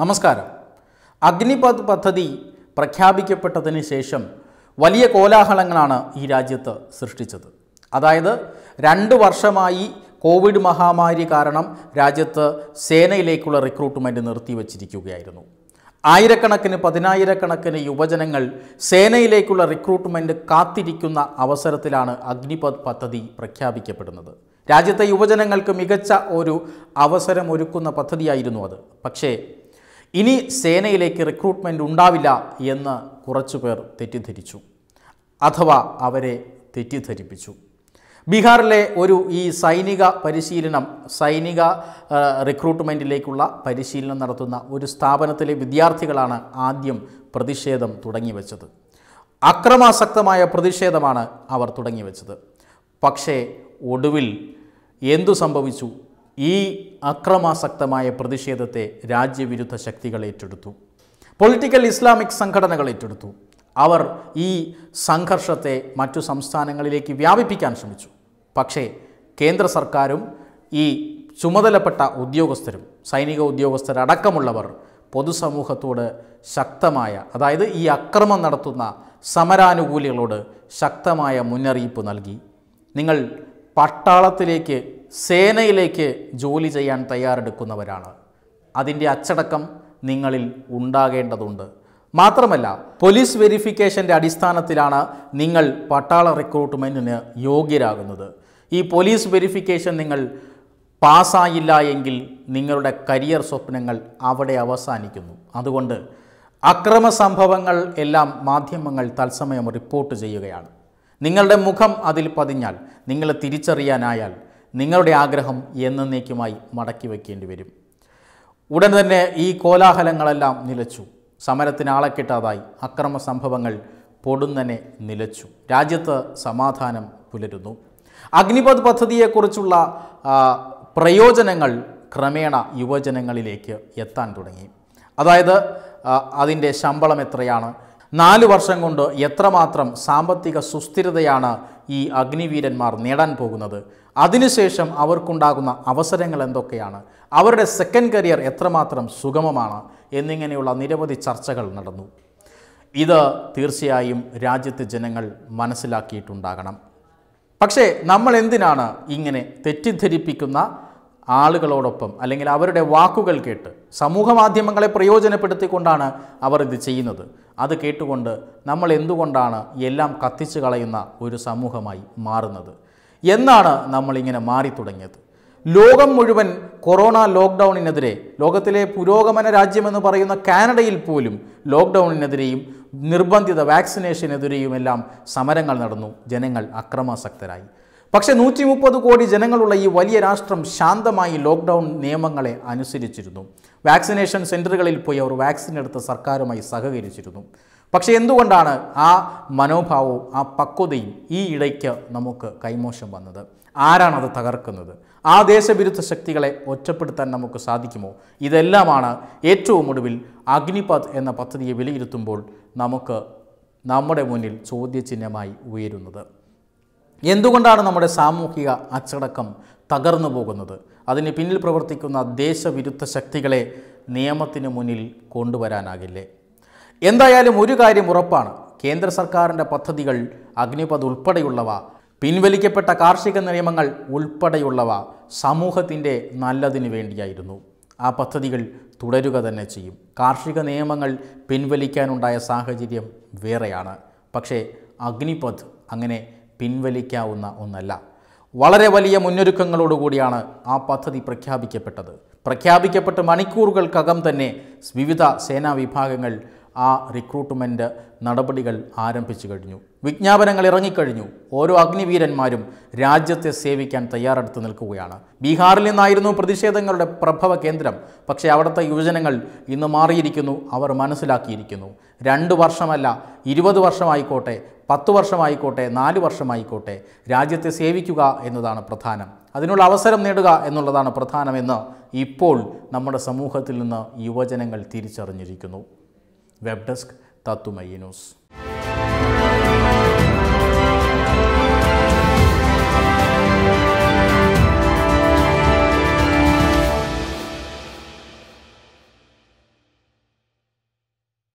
നമസ്കാരം. അഗ്നിപഥ് പദ്ധതി പ്രഖ്യാപിക്കപ്പെട്ടതിന് ശേഷം വലിയ കോലാഹലങ്ങളാണ് ഈ രാജ്യത്ത് സൃഷ്ടിച്ചത്. അതായത് രണ്ട് വർഷമായി കോവിഡ് മഹാമാരി കാരണം രാജ്യത്ത് സേനയിലേക്കുള്ള റിക്രൂട്ട്മെന്റ് നിർത്തിവച്ചിരിക്കുകയായിരുന്നു. ആയിരക്കണക്കിന് പതിനായിരക്കണക്കിന് യുവജനങ്ങൾ സേനയിലേക്കുള്ള റിക്രൂട്ട്മെന്റ് കാത്തിരിക്കുന്ന അവസരത്തിലാണ് അഗ്നിപഥ് പദ്ധതി പ്രഖ്യാപിക്കപ്പെടുന്നത്. രാജ്യത്തെ യുവജനങ്ങൾക്ക് മികച്ച ഒരു അവസരം ഒരുക്കുന്ന പദ്ധതിയായിരുന്നു അത്. പക്ഷേ ഇനി സേനയിലേക്ക് റിക്രൂട്ട്മെന്റ് ഉണ്ടാവില്ല എന്ന് കുറച്ചു പേർ തെറ്റിദ്ധരിച്ചു. അഥവാ അവരെ തെറ്റിദ്ധരിപ്പിച്ചു. ബീഹാറിലെ ഒരു ഈ സൈനിക പരിശീലനം സൈനിക റിക്രൂട്ട്മെന്റിലേക്കുള്ള പരിശീലനം നടത്തുന്ന ഒരു സ്ഥാപനത്തിലെ വിദ്യാർത്ഥികളാണ് ആദ്യം പ്രതിഷേധം തുടങ്ങിവെച്ചത്. അക്രമാസക്തമായ പ്രതിഷേധമാണ് അവർ തുടങ്ങിവെച്ചത്. പക്ഷേ ഒടുവിൽ എന്തു സംഭവിച്ചു? ഈ അക്രമാസക്തമായ പ്രതിഷേധത്തെ രാജ്യവിരുദ്ധ ശക്തികൾ ഏറ്റെടുത്തു. പൊളിറ്റിക്കൽ ഇസ്ലാമിക് സംഘടനകൾ ഏറ്റെടുത്തു. അവർ ഈ സംഘർഷത്തെ മറ്റു സംസ്ഥാനങ്ങളിലേക്ക് വ്യാപിപ്പിക്കാൻ ശ്രമിച്ചു. പക്ഷേ കേന്ദ്ര സർക്കാരും ഈ ചുമതലപ്പെട്ട ഉദ്യോഗസ്ഥരും സൈനിക ഉദ്യോഗസ്ഥരടക്കമുള്ളവർ പൊതുസമൂഹത്തോട് ശക്തമായ അതായത് ഈ അക്രമം നടത്തുന്ന സമരാനുകൂലികളോട് ശക്തമായ മുന്നറിയിപ്പ് നൽകി. നിങ്ങൾ പട്ടാളത്തിലേക്ക് സേനയിലേക്ക് ജോലി ചെയ്യാൻ തയ്യാറെടുക്കുന്നവരാണ്. അതിന്റെ അച്ചടക്കം നിങ്ങളിൽ ഉണ്ടാകേണ്ടതുണ്ട്. മാത്രമല്ല പോലീസ് വെരിഫിക്കേഷന്റെ അടിസ്ഥാനത്തിലാണ് നിങ്ങൾ പട്ടാള റിക്രൂട്ട്മെന്റിന് യോഗ്യരാകുന്നത്. ഈ പോലീസ് വെരിഫിക്കേഷൻ നിങ്ങൾ പാസ്സായില്ല എങ്കിൽ നിങ്ങളുടെ കരിയർ സ്വപ്നങ്ങൾ അവിടെ അവസാനിക്കുന്നു. അതുകൊണ്ട് അക്രമ സംഭവങ്ങൾ എല്ലാം മാധ്യമങ്ങൾ തത്സമയം റിപ്പോർട്ട് ചെയ്യുകയാണ്. നിങ്ങളുടെ മുഖം അതിൽ പതിഞ്ഞാൽ നിങ്ങളെ തിരിച്ചറിയാനായാൽ നിങ്ങളുടെ ആഗ്രഹം എന്നേക്കുമായി മടക്കി വയ്ക്കേണ്ടി വരും. ഉടൻ തന്നെ ഈ കോലാഹലങ്ങളെല്ലാം നിലച്ചു. സമരത്തിന് ആളെ അക്രമ സംഭവങ്ങൾ പൊടുന്നനെ നിലച്ചു. രാജ്യത്ത് സമാധാനം പുലരുന്നു. അഗ്നിപഥ് പദ്ധതിയെക്കുറിച്ചുള്ള പ്രയോജനങ്ങൾ ക്രമേണ യുവജനങ്ങളിലേക്ക് എത്താൻ തുടങ്ങി. അതായത് അതിന്റെ ശമ്പളം എത്രയാണ്? നാല് വർഷം കൊണ്ട് എത്രമാത്രം സാമ്പത്തിക സുസ്ഥിരതയാണ് ഈ അഗ്നിവീരന്മാർ നേടാൻ പോകുന്നത്? അതിനുശേഷം അവർക്കുണ്ടാകുന്ന അവസരങ്ങൾ എന്തൊക്കെയാണ്? അവരുടെ സെക്കൻഡ് കരിയർ എത്രമാത്രം സുഗമമാണ്? എന്നിങ്ങനെയുള്ള നിരവധി ചർച്ചകൾ നടന്നു. ഇത് തീർച്ചയായും രാജ്യത്തെ ജനങ്ങൾ മനസ്സിലാക്കിയിട്ടുണ്ടാകണം. പക്ഷേ നമ്മൾ എന്തിനാണ് ഇങ്ങനെ തെറ്റിദ്ധരിപ്പിക്കുന്ന ആളുകളോടൊപ്പം അല്ലെങ്കിൽ അവരുടെ വാക്കുകൾ കേട്ട് സമൂഹ മാധ്യമങ്ങളെ പ്രയോജനപ്പെടുത്തിക്കൊണ്ടാണ് അവർ ഇത് ചെയ്യുന്നത്. അത് കേട്ടുകൊണ്ട് നമ്മൾ എന്തുകൊണ്ടാണ് എല്ലാം കത്തിച്ചു കളയുന്ന ഒരു സമൂഹമായി മാറുന്നത്? എന്നാണ് നമ്മളിങ്ങനെ മാറി തുടങ്ങിയത്. ലോകം മുഴുവൻ കൊറോണ ലോക്ക്ഡൗണിനെതിരെ ലോകത്തിലെ പുരോഗമന രാജ്യമെന്ന് പറയുന്ന കാനഡയിൽ പോലും ലോക്ക്ഡൗണിനെതിരെയും നിർബന്ധിത വാക്സിനേഷനെതിരെയുമെല്ലാം സമരങ്ങൾ നടന്നു. ജനങ്ങൾ അക്രമാസക്തരായി. പക്ഷേ നൂറ്റി മുപ്പത് കോടി ജനങ്ങളുള്ള ഈ വലിയ രാഷ്ട്രം ശാന്തമായി ലോക്ക്ഡൗൺ നിയമങ്ങളെ അനുസരിച്ചിരുന്നു. വാക്സിനേഷൻ സെന്ററുകളിൽ പോയി അവർ വാക്സിൻ എടുത്ത് സർക്കാരുമായി സഹകരിച്ചിരുന്നു. പക്ഷേ എന്തുകൊണ്ടാണ് ആ മനോഭാവവും ആ പക്വതയും ഈ ഇടയ്ക്ക് നമുക്ക് കൈമോശം വന്നത്? ആരാണത് തകർക്കുന്നത്? ആ ദേശവിരുദ്ധ ശക്തികളെ ഒറ്റപ്പെടുത്താൻ നമുക്ക് സാധിക്കുമോ? ഇതെല്ലാമാണ് ഏറ്റവും ഒടുവിൽ അഗ്നിപഥ് എന്ന പദ്ധതിയെ വിലയിരുത്തുമ്പോൾ നമുക്ക് നമ്മുടെ മുന്നിൽ ചോദ്യചിഹ്നമായി ഉയരുന്നത്. എന്തുകൊണ്ടാണ് നമ്മുടെ സാമൂഹിക അച്ചടക്കം തകർന്നു പോകുന്നത്? അതിന് പിന്നിൽ പ്രവർത്തിക്കുന്ന ദേശവിരുദ്ധ ശക്തികളെ നിയമത്തിന് മുന്നിൽ കൊണ്ടുവരാനാകില്ലേ? എന്തായാലും ഒരു കാര്യം ഉറപ്പാണ്. കേന്ദ്ര സർക്കാരിന്റെ പദ്ധതികൾ അഗ്നിപഥ് ഉൾപ്പെടെയുള്ളവ പിൻവലിക്കപ്പെട്ട കാർഷിക നിയമങ്ങൾ ഉൾപ്പെടെയുള്ളവ സമൂഹത്തിന്റെ നല്ലതിന് വേണ്ടിയായിരുന്നു. ആ പദ്ധതികൾ തുടരുക തന്നെ ചെയ്യും. കാർഷിക നിയമങ്ങൾ പിൻവലിക്കാനുണ്ടായ സാഹചര്യം വേറെയാണ്. പക്ഷേ അഗ്നിപഥ് അങ്ങനെ പിൻവലിക്കാവുന്ന ഒന്നല്ല. വളരെ വലിയ മുന്നൊരുക്കങ്ങളോടുകൂടിയാണ് ആ പദ്ധതി പ്രഖ്യാപിക്കപ്പെട്ടത്. പ്രഖ്യാപിക്കപ്പെട്ട മണിക്കൂറുകൾക്കകം തന്നെ വിവിധ സേനാ വിഭാഗങ്ങൾ ആ റിക്രൂട്ട്മെന്റ് നടപടികൾ ആരംഭിച്ചു കഴിഞ്ഞു. വിജ്ഞാപനങ്ങൾ ഇറങ്ങിക്കഴിഞ്ഞു. ഓരോ അഗ്നിവീരന്മാരും രാജ്യത്തെ സേവിക്കാൻ തയ്യാറെടുത്ത് നിൽക്കുകയാണ്. ബീഹാറിൽ നിന്നായിരുന്നു പ്രതിഷേധങ്ങളുടെ പ്രഭവ കേന്ദ്രം. പക്ഷേ അവിടുത്തെ യുവജനങ്ങൾ ഇന്ന് മാറിയിരിക്കുന്നു. അവർ മനസ്സിലാക്കിയിരിക്കുന്നു. രണ്ട് വർഷമല്ല ഇരുപത് വർഷമായിക്കോട്ടെ പത്ത് വർഷമായിക്കോട്ടെ നാല് വർഷമായിക്കോട്ടെ രാജ്യത്തെ സേവിക്കുക എന്നതാണ് പ്രധാനം. അതിനുള്ള അവസരം നേടുക എന്നുള്ളതാണ് പ്രധാനമെന്ന് ഇപ്പോൾ നമ്മുടെ സമൂഹത്തിൽ നിന്ന് യുവജനങ്ങൾ തിരിച്ചറിഞ്ഞിരിക്കുന്നു. വെബ് ഡെസ്ക് തത്തുമയ്യ ന്യൂസ്.